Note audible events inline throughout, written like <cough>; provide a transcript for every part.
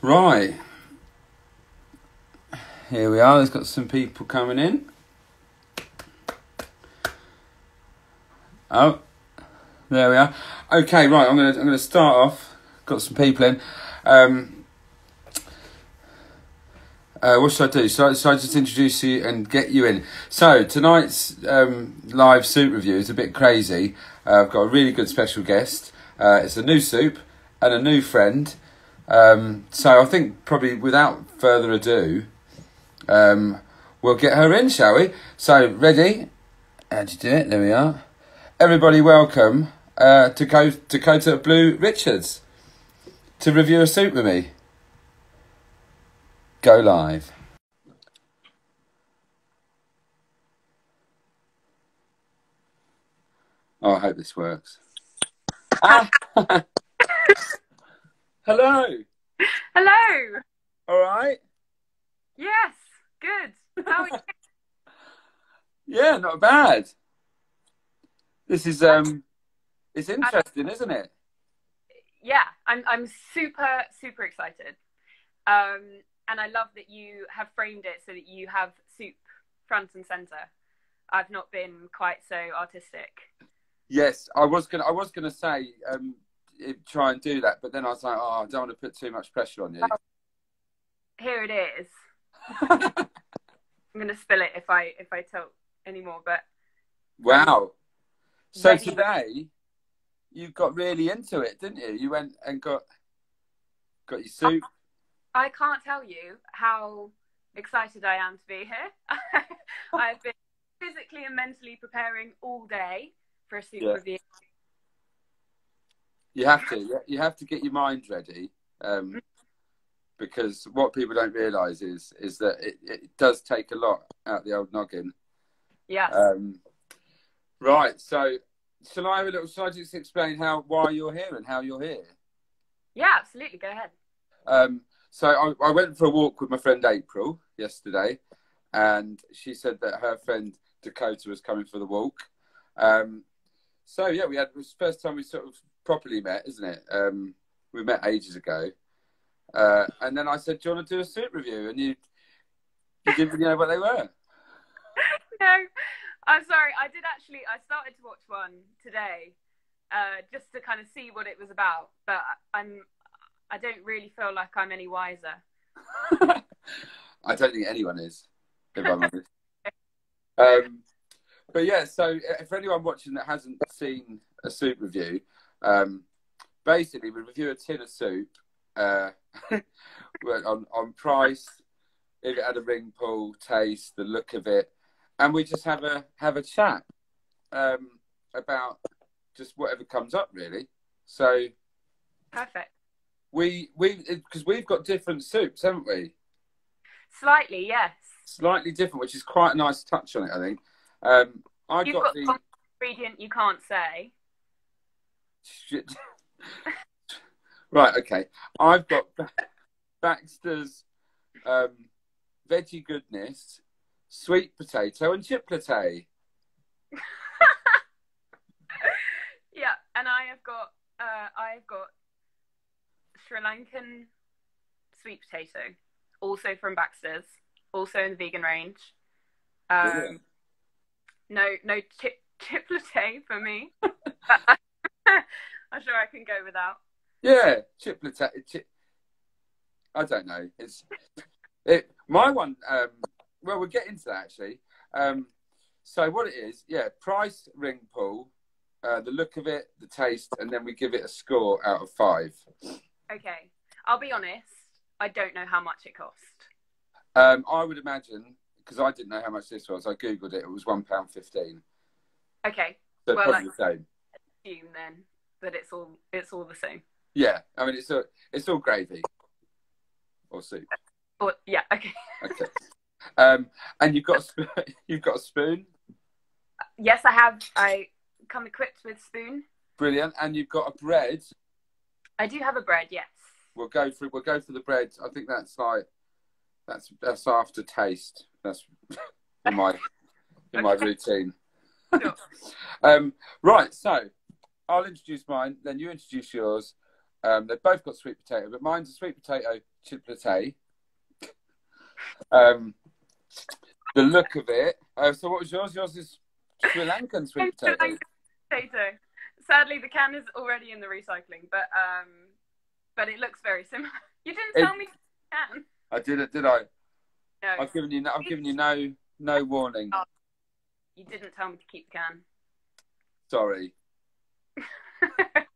Right. Here we are. There's got some people coming in. Oh, there we are. Okay, right. I'm gonna I'm gonna start off. Got some people in. Um, uh, what should I do? Should I, should I just introduce you and get you in? So tonight's um, live soup review is a bit crazy. Uh, I've got a really good special guest. Uh, it's a new soup and a new friend. Um, so I think probably without further ado, um, we'll get her in, shall we? So ready? How'd you do it? There we are. Everybody, welcome uh, to Dakota Blue Richards to review a soup with me. Go live. Oh, I hope this works. Ah. <laughs> Hello. Hello. All right. Yes. Good. How are you? <laughs> Yeah, not bad. This is um, it's interesting, isn't it? yeah, I'm I'm super super excited. Um, and I love that you have framed it so that you have soup front and center. I've not been quite so artistic. Yes, I was gonna. I was gonna say um, try and do that, but then I was like, oh, I don't want to put too much pressure on you. Here it is. <laughs> I'm gonna spill it if I if I tell anymore, but wow. So today, you got really into it, didn't you? You went and got got your soup. I can't tell you how excited I am to be here. <laughs> I've been physically and mentally preparing all day for a soup Yeah. review. You have to. You- You have to get your mind ready. Um, because what people don't realise is is that it, it does take a lot out the old noggin. Yeah. Um, right. So, shall I have a little? Shall I just explain how why you're here and how you're here? yeah, absolutely. Go ahead. Um, so I, I went for a walk with my friend April yesterday, and she said that her friend Dakota was coming for the walk. Um, so yeah, we had it was the first time we sort of properly met, isn't it? Um, we met ages ago, uh, and then I said, "Do you want to do a suit review?" And you you didn't really know what they were. <laughs> no, I'm sorry. I did actually. I started to watch one today, uh, just to kind of see what it was about. But I'm. I don't really feel like I'm any wiser. <laughs> I don't think anyone is, if I'm honest. Um, but yeah, so if anyone watching that hasn't seen a soup review, um, basically we review a tin of soup uh, <laughs> on, on price, if it had a ring pull, taste, the look of it, and we just have a have a chat um, about just whatever comes up, really. So Perfect. We we because we've got different soups, haven't we? Slightly, yes. slightly different, which is quite a nice touch on it. I think. Um, I You've got, got the ingredient you can't say. <laughs> right. Okay, I've got Baxter's um, veggie goodness, sweet potato, and chipotle. <laughs> Yeah, and I have got. Uh, I have got Sri Lankan sweet potato, also from Baxter's, also in the vegan range. Um, Brilliant. no, no chip for me. <laughs> <laughs> I'm sure I can go without. Yeah, chipotle. Chip. I don't know. It's it. My one. Um, well, we'll get into that actually. Um, so what it is? Yeah, price ring pull. Uh, the look of it, the taste, and then we give it a score out of five. Okay, I'll be honest. I don't know how much it cost. Um, I would imagine because I didn't know how much this was. I googled it. It was one pound fifteen. Okay, So Well, probably the same. assume then that it's all it's all the same. Yeah, I mean it's all it's all gravy or soup. Or yeah, <laughs> okay. Okay. um, and you've got a <laughs> you've got a spoon, Yes, I have. I come equipped with spoon. brilliant, and you've got a bread. I do have a bread. Yes. We'll go for we'll go for the bread. I think that's like that's that's after taste. That's <laughs> in my in my routine. Sure. <laughs> Um, right, so I'll introduce mine, then you introduce yours. Um, they've both got sweet potato, but mine's a sweet potato chipletay. Um, the look of it. Uh, so, what was yours? Yours is Sri Lankan sweet potato. Potato. Sadly, the can is already in the recycling, but um, but it looks very similar. <laughs> You didn't It- tell me the can. I did it, did I? No, I've given you. no- I've given you no no warning. Oh. you didn't tell me to keep the can. Sorry. <laughs>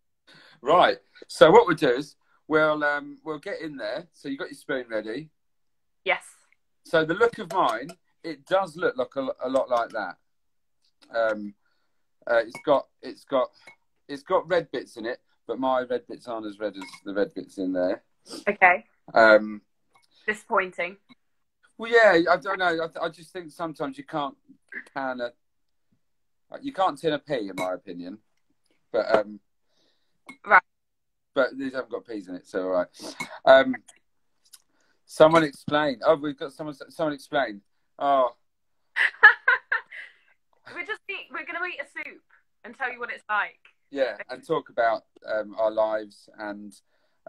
Right. So what we'll do is we'll um, we'll get in there. So you got your spoon ready. yes. So the look of mine, it does look like a, a lot like that. Um, uh, it's got it's got it's got red bits in it, but my red bits aren't as red as the red bits in there. Okay. Um, Disappointing. well, yeah, I don't know. I, I just think sometimes you can't can a you can't tin a pea, in my opinion. But um, Right. But these haven't got peas in it, so all right. Um, someone explain. Oh, we've got someone. Someone explain. Oh, <laughs> we're just eat, we're gonna eat a soup and tell you what it's like. Yeah, and talk about um, our lives and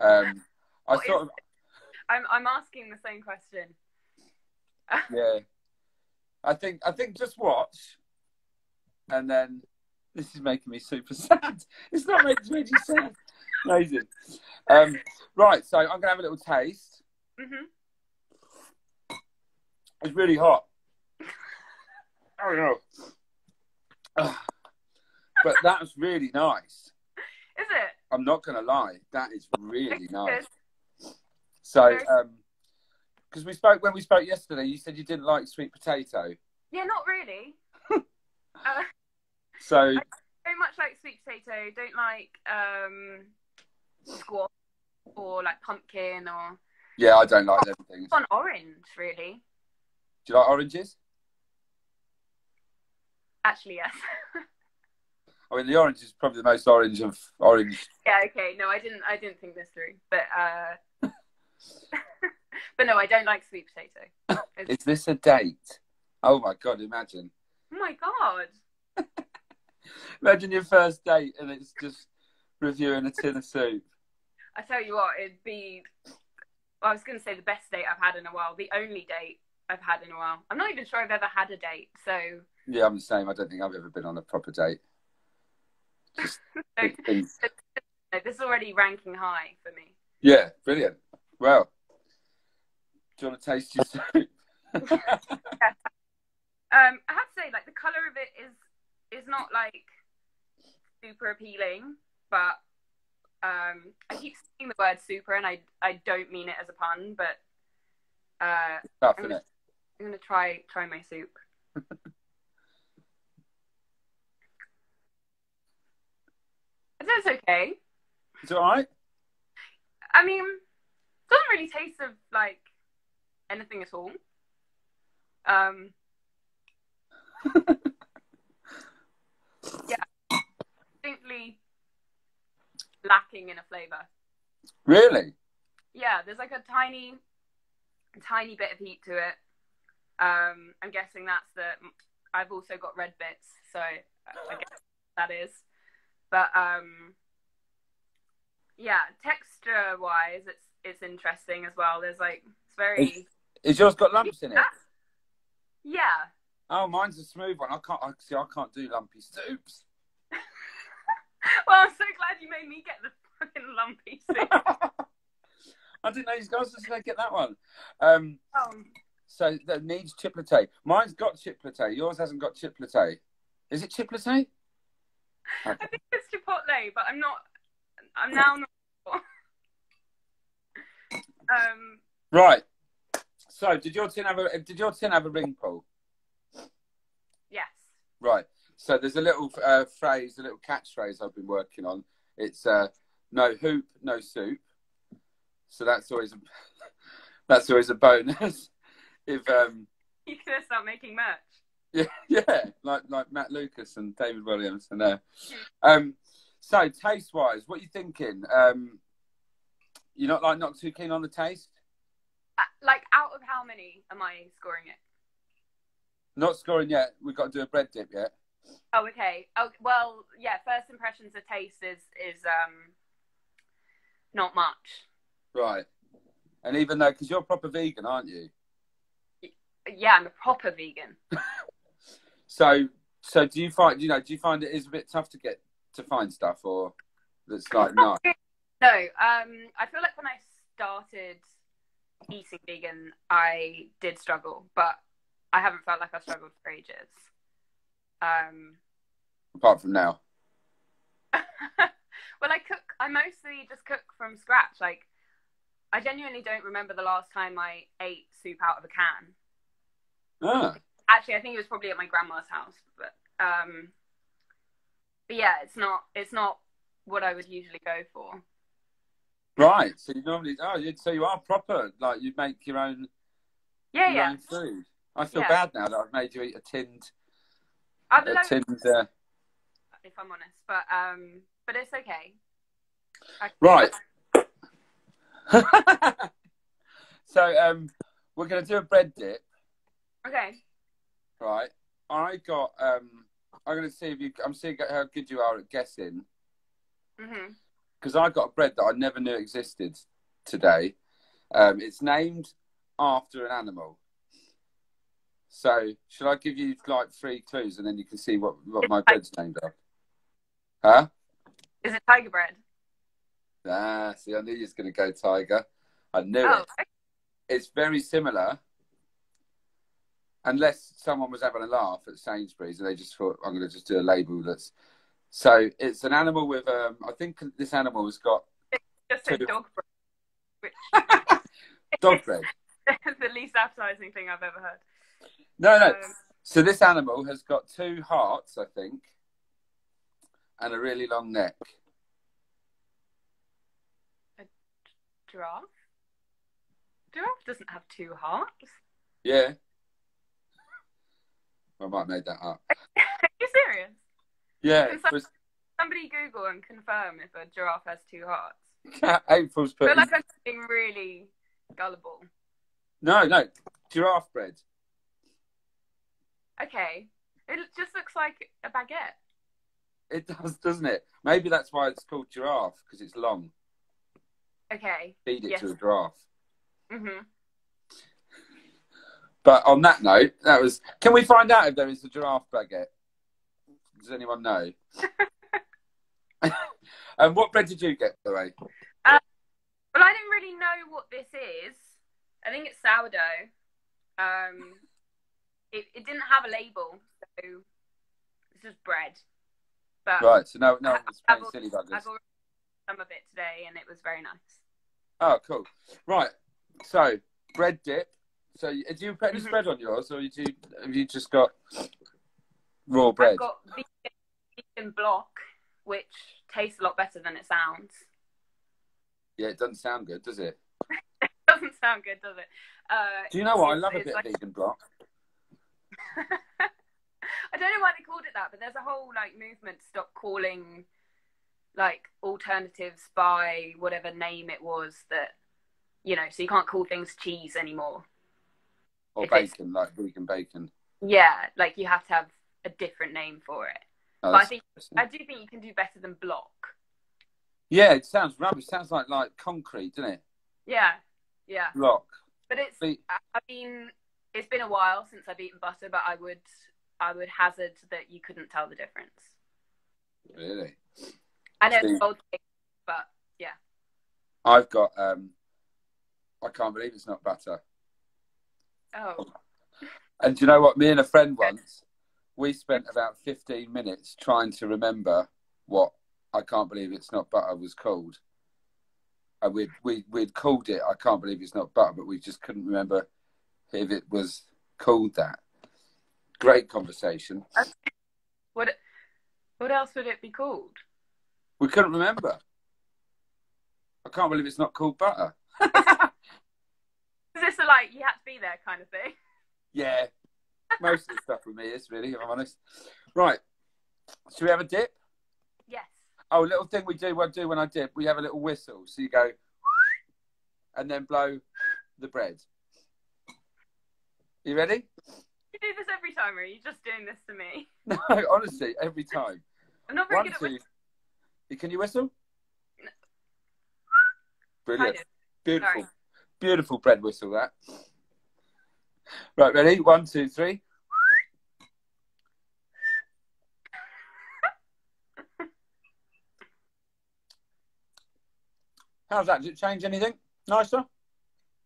um, I What sort of I'm I'm asking the same question. <laughs> yeah. I think I think just watch, and then this is making me super <laughs> sad. It's not making me sad. Amazing. Um, right, so I'm gonna have a little taste. hmm It's really hot. I don't know. But that's really nice. <laughs> Is it? I'm not gonna lie, that is really nice. So, Very- um, because we spoke when we spoke yesterday, you said you didn't like sweet potato. Yeah, not really. <laughs> uh, So, very much like sweet potato. Don't like um, squash or like pumpkin or yeah, I don't like them things. on orange. Really, Do you like oranges? actually, yes. <laughs> I mean, the orange is probably the most orange of orange. yeah. Okay. No, I didn't. I didn't think this through. But uh, <laughs> but no, I don't like sweet potato. Is this a date? Oh my god! Imagine, oh my god. <laughs> imagine your first date and it's just reviewing a tin of soup. I tell you what, it'd be. I was going to say the best date I've had in a while. The only date I've had in a while. I'm not even sure I've ever had a date. So Yeah, I'm the same. I don't think I've ever been on a proper date. Just big things. this is already ranking high for me. Yeah, brilliant. Well, do you want to taste your soup? <laughs> <laughs> Um, I have to say, like the color of it is is not like super appealing, but um, I keep saying the word super, and I I don't mean it as a pun, but uh, Tough, I'm it? I'm gonna try try my soup. <laughs> It's okay. Is it all right? I mean, it doesn't really taste of like anything at all. Um, <laughs> yeah, distinctly lacking in a flavor. Really? Yeah, there's like a tiny, tiny bit of heat to it. Um, I'm guessing that's the. I've also got red bits, so I guess that is. But um, yeah, texture wise, it's it's interesting as well. There's like it's very Is yours got lumps in it? yeah. Oh, mine's a smooth one. I can't. I see. I can't do lumpy soups. <laughs> Well, I'm so glad you made me get the fucking lumpy <laughs> soup. I didn't know you guys was going to get that one. Um, um, so that needs chipotle. Mine's got chipotle. Yours hasn't got chipotle. Is it I think it's Chipotle, but I'm not. I'm now not. sure. <laughs> um, Right. So, did your tin have a did your tin have a ring pull? yes. Right. So there's a little uh, phrase, a little catchphrase I've been working on. It's uh, no hoop, no soup. So that's always a, <laughs> that's always a bonus. <laughs> if um, You could start making merch. <laughs> yeah, yeah, like like Matt Lucas and David Walliams and uh, um, so taste wise, what are you thinking? Um, you're not like not too keen on the taste. Uh, like, out of how many am I scoring it? Not scoring yet. We've got to do a bread dip yet. Oh, okay. Oh, well, yeah. First impressions of taste is is um not much. Right. And even though, because you're proper vegan, aren't you? Yeah, I'm a proper vegan. <laughs> So, so do you find, you know, do you find it is a bit tough to get to find stuff, or that's like not? No, um, I feel like when I started eating vegan, I did struggle, but I haven't felt like I've struggled for ages. Um, Apart from now. <laughs> well, I cook. I mostly just cook from scratch. Like, I genuinely don't remember the last time I ate soup out of a can. Ah, Actually, I think it was probably at my grandma's house, but um, but yeah, it's not. It's not what I would usually go for. right. So you normally, oh, you, so you are proper. Like you make your own, Yeah, your yeah. own food. I feel Yeah. bad now that I've made you eat a tinned, I've a learned, tinned. Uh, if I'm honest, but um, but it's okay. Right. <laughs> <laughs> so um, we're going to do a bread dip. Okay. Right. I got. Um, I'm going to see if you. I'm seeing how good you are at guessing because I got a bread that I never knew existed today. Um, it's named after an animal. So, should I give you like three clues and then you can see what, what my bread's named after? Huh? Is it tiger bread? Ah, see, I knew you was going to go tiger. I knew Oh, it. It's very similar, unless someone was having a laugh at Sainsbury's and they just thought, I'm going to just do a label that's. So it's an animal with. Um, I think this animal has got just said Two. dog bread, which <laughs> dog bread. <laughs> the least appetizing thing I've ever heard. No, no. Um, So this animal has got two hearts, I think, and a really long neck. A giraffe. Giraffe doesn't have two hearts. Yeah. I might made that up. <laughs> Are you serious? Yeah. Can it Somebody Google and confirm if a giraffe has two hearts. April's I feel putting. like I'm being really gullible. No, no. Giraffe bread. Okay. It just looks like a baguette. It does, doesn't it? Maybe that's why it's called giraffe because it's long. Okay. Feed it Yes. to a giraffe. Mhm. But on that note, that was. Can we find out if there is a giraffe baguette? Does anyone know? <laughs> and what bread did you get, by the way? Well, I didn't really know what this is. I think it's sourdough. Um, it, it didn't have a label, so it's just bread. But Right, so no, no one was playing silly buggers. I've already some of it today, and it was very nice. Oh, cool. Right. So bread dip. So do you put any Mhm. spread on yours, or do you, have you just got raw bread? I've got vegan, vegan block, which tastes a lot better than it sounds. Yeah, it doesn't sound good, does it? <laughs> it Doesn't sound good, does it? Uh, Do you know what? I love a bit like- of vegan block. <laughs> I don't know why they called it that, but there's a whole like movement to stop calling like alternatives by whatever name it was that you know, so you can't call things cheese anymore. Or bacon, like vegan bacon. Yeah, like you have to have a different name for it. Oh, But I think. I do think you can do better than block. Yeah, it sounds rubbish. Sounds like like concrete, doesn't it? Yeah, yeah. Block. But it's I mean, it's been a while since I've eaten butter, but I would I would hazard that you couldn't tell the difference. Really? I know See- it's old, but yeah. I've got. um I can't believe it's not butter. Oh, And do you know what? Me and a friend once, we spent about 15 minutes trying to remember what I can't believe it's not butter was called. And we'd, we, we'd called it I can't believe it's not butter, but we just couldn't remember if it was called that. Great conversation. what what else would it be called? We couldn't remember. I can't believe it's not called butter. Is this a like you had to be there kind of thing? Yeah. Most of the stuff with me is really, if I'm honest. Right. Should we have a dip? Yes. Oh, a little thing we do, we do when I dip, we have a little whistle. So you go, and then blow the bread. You ready? You do this every time, or are you just doing this to me? <laughs> No, honestly, every time. I'm not very One, good at two. whistling. Can you whistle? No. Brilliant. Beautiful. Sorry. Beautiful bread whistle that. Right, ready? One, two, three. How's that? Did it change anything? Nicer?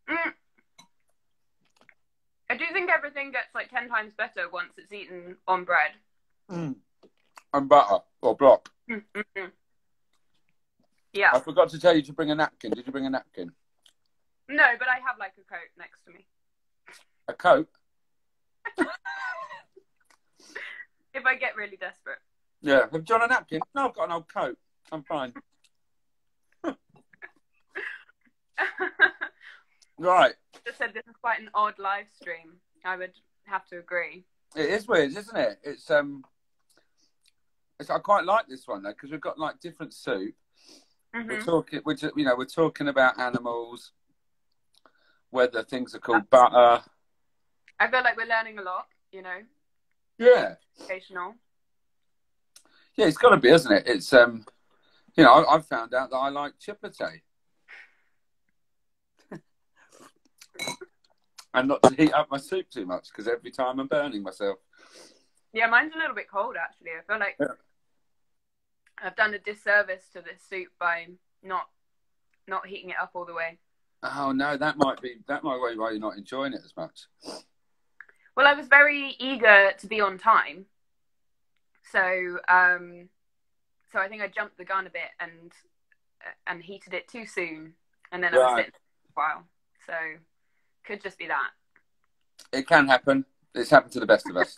Mm. I do think everything gets like ten times better once it's eaten on bread. Mm. And butter or block. Mm, mm, mm. Yeah. I forgot to tell you to bring a napkin. Did you bring a napkin? No, but I have like a coat next to me. A coat? <laughs> If I get really desperate. Yeah. Have you got a napkin? No, I've got an old coat. I'm fine. <laughs> Right. Just said this is quite an odd live stream. I would have to agree. It is weird, isn't it? It's um, it's, I quite like this one though because we've got like different soup. We're Mhm. talking, we're ju- you know, we're talking about animals, whether things are called butter. I feel like we're learning a lot. You know, Yeah, educational. yeah, it's got to be, isn't it? It's um, you know, I, I've found out that I like chipotle. <laughs> and not to heat up my soup too much because every time I'm burning myself. Yeah, mine's a little bit cold actually. I feel like Yeah. I've done a disservice to this soup by not not heating it up all the way. Oh no, that might be that might be why you're not enjoying it as much. Well, I was very eager to be on time, so um, so I think I jumped the gun a bit and and heated it too soon, and then I was sitting for a while. So could just be that. It can happen. It's happened to the best of us.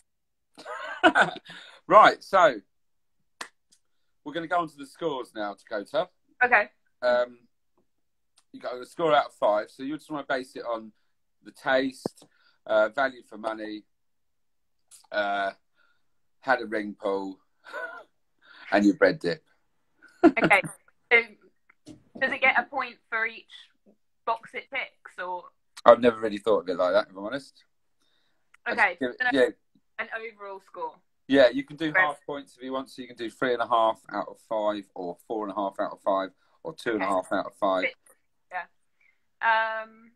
<laughs> right, so we're going to go on to the scores now, Dakota. Okay. Um, you got a score out of five, so you just want to base it on the taste, uh, value for money, uh, had a ring pull, <laughs> and your bread dip. Okay. so does it get a point for each box it ticks, or I've never really thought of it like that, if I'm honest. Okay? it- so yeah, An overall score. Yeah, you can do half points if you want. So you can do three and a half out of five, or four and a half out of five, or two and a half out of five. Um.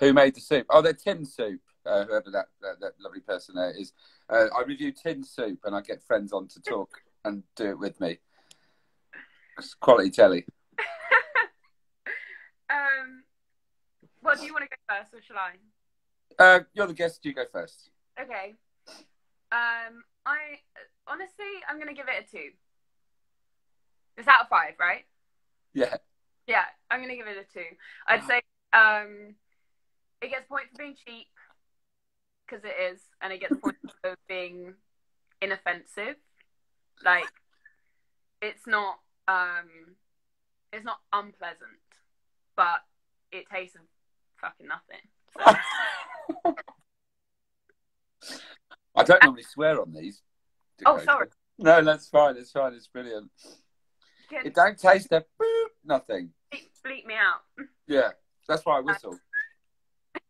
Who made the soup? Oh, they're tin soup. Uh, whoever that, that that lovely person there is. Uh, I review tin soup, and I get friends on to talk <laughs> and do it with me. It's quality telly. <laughs> um. Well, do you want to go first, or shall I? Uh, you're the guest. You go first. Okay. Um, I honestly, I'm gonna give it a two. It's out of five, right? Yeah. Yeah, I'm gonna give it a two. I'd say um, it gets points for being cheap because it is, and it gets points <laughs> for being inoffensive. Like, it's not um, it's not unpleasant, but it tastes of fucking nothing. So, <laughs> I don't normally swear on these. Oh, sorry. No, that's fine. It's fine. It's brilliant. can It don't taste a nothing. bleep, bleep me out. Yeah, that's why I whistle.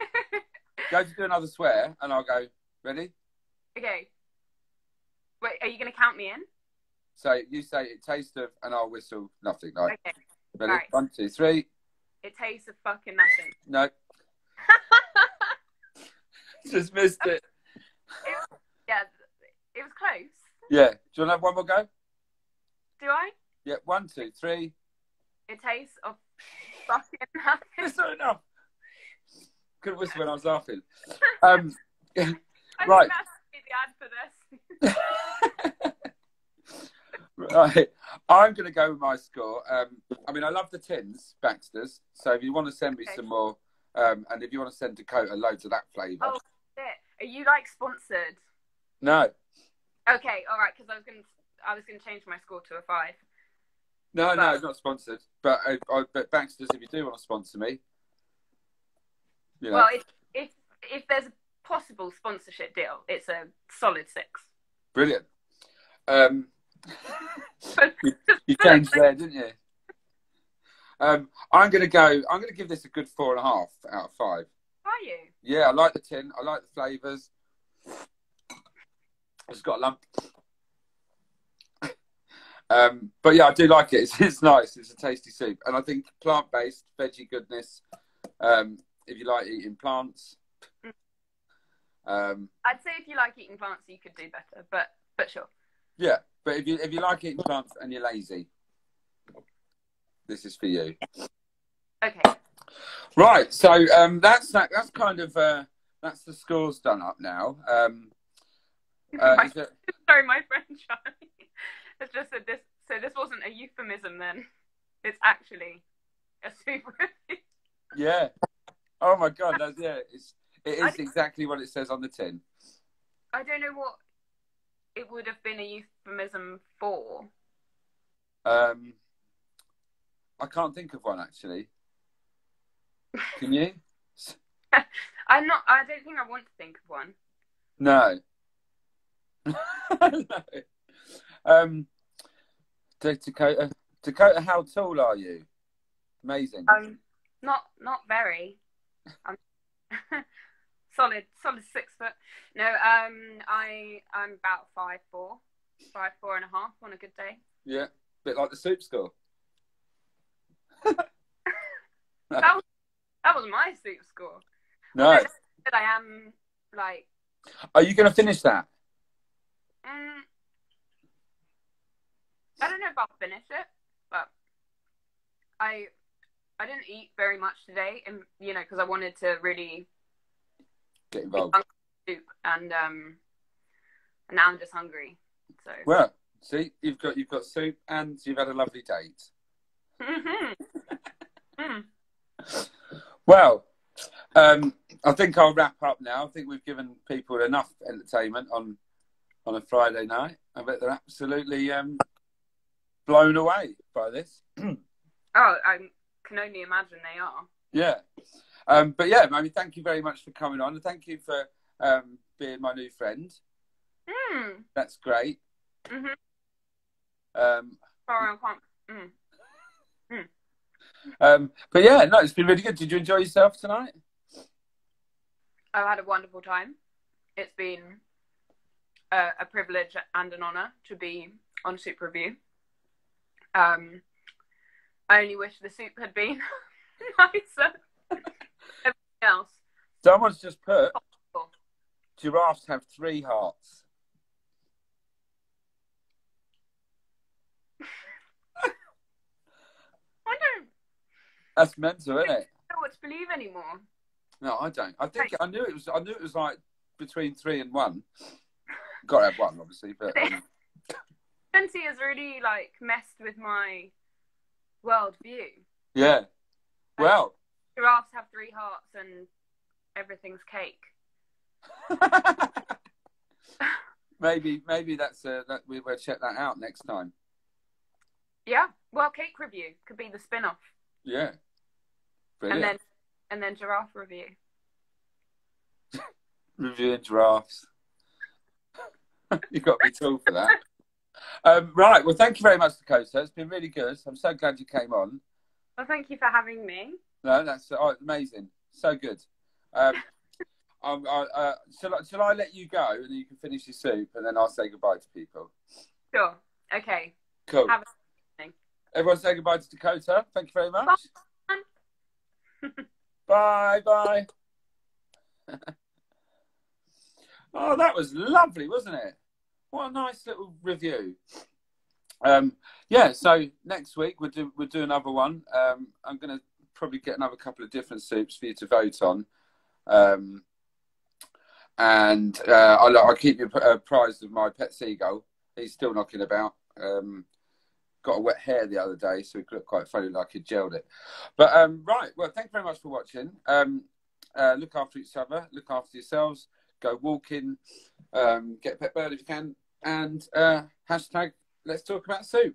<laughs> Go to do another swear, and I'll go. Ready? okay. Wait, are you gonna count me in? So you say it tastes of, and I'll whistle nothing. Like Okay. ready? right. One, two, three. It tastes of fucking nothing. <laughs> No, <laughs> just missed it. yeah, it was close. Yeah. Do you want to have one more go? Do I? Yeah. One, two, three. It tastes of fucking <laughs> nothing. It's not enough. Couldn't whistle when I was laughing. <laughs> Um, I Right. think that's the ad for this. <laughs> right. I'm going to go with my score. Um, I mean, I love the tins, Baxter's. So if you want to send me Okay. some more, um, and if you want to send Dakota loads of that flavour. Oh. Shit. Are you like sponsored? No. Okay, all right. Because I was I was gonna change my score to a five. No, no, it's not sponsored. But uh, I, but Baxter's, if you do want to sponsor me, you know, Well, if if if there's a possible sponsorship deal, it's a solid six. brilliant. Um, <laughs> you, you changed there, didn't you? Um, I'm going to go. I'm going to give this a good four and a half out of five. Are you? Yeah, I like the tin. I like the flavours. It's got a lump. Um, but yeah, I do like it. It's, it's nice. It's a tasty soup, and I think plant-based veggie goodness. Um, if you like eating plants, um, I'd say if you like eating plants, you could do better, but but sure. yeah. But if you if you like eating plants and you're lazy, this is for you. Okay. Right. So um, that's that, that's kind of uh, that's the scores done up now. Um, uh, <laughs> My- there- <laughs> Sorry, my friend Charlie has just said this. So this wasn't a euphemism then. It's actually a super. yeah. Oh my god. That's yeah. It's it is exactly what it says on the tin. I don't know what it would have been a euphemism for. Um, I can't think of one actually. Can you? <laughs> I'm not. I don't think I want to think of one. No. <laughs> no. Um, Dakota, Dakota, how tall are you? Amazing. Um, not not very. I'm <laughs> solid, solid six foot. No, um, I I'm about five four, five four and a half on a good day. Yeah, bit like the soup score. <laughs> That was that was my soup score. No. But I am like, Are you going to finish that? mm, I don't know if I'll finish it, but I I didn't eat very much today, and you know, because I wanted to really Get involved. soup, and um, and now I'm just hungry. So. Well, see, you've got you've got soup and you've had a lovely date. Mhm. <laughs> Mm. Well, um, I think I'll wrap up now. I think we've given people enough entertainment on on a Friday night. I bet they're absolutely um, blown away by this. <clears throat> Oh, I can only imagine they are. Yeah. Um, but yeah, I mean, thank you very much for coming on, and thank you for um, being my new friend. Mm. That's great. hmm Um, Sorry, I can't. Mm. um, but yeah, no, it's been really good. Did you enjoy yourself tonight? I've had a wonderful time. It's been a, a privilege and an honour to be on Super Review. Um, I only wish the soup had been <laughs> nicer. Everything else. Someone's just put giraffes have three hearts. <laughs> I don't That's mental, isn't it? know what to believe anymore. No, I don't. I think I knew it was. I knew it was like between three and one. Got to have one, obviously, but um, Fenty has really like messed with my world view. yeah. Well, Giraffes have three hearts and everything's cake. <laughs> maybe maybe that's uh, that we will check that out next time. Yeah. Well, cake review could be the spin-off, Yeah. and then and then giraffe review. <laughs> Reviewing giraffes. <laughs> You've got me tall for that. Um, right. Well, thank you very much, Dakota. It's been really good. I'm so glad you came on. Well, thank you for having me. No, that's oh, amazing. So good. Um, <laughs> um, I, uh, shall, I, shall I let you go and you can finish your soup and then I'll say goodbye to people? Sure. Okay. Cool. Have Everyone say goodbye to Dakota. Thank you very much. Bye <laughs> <laughs> bye. oh, that was lovely, wasn't it? What a nice little review. Um, yeah, so next week we'll do we'll do another one. Um, I'm going to probably get another couple of different soups for you to vote on. Um, and uh, I'll, I'll keep you apprised of my pet seagull. He's still knocking about. Um, got a wet hair the other day, so it looked quite funny, like he gelled it. But um, right, well, thank you very much for watching. Um, uh, look after each other, look after yourselves, go walking, get a pet bird if you can, and uh, hashtag let's talk about soup.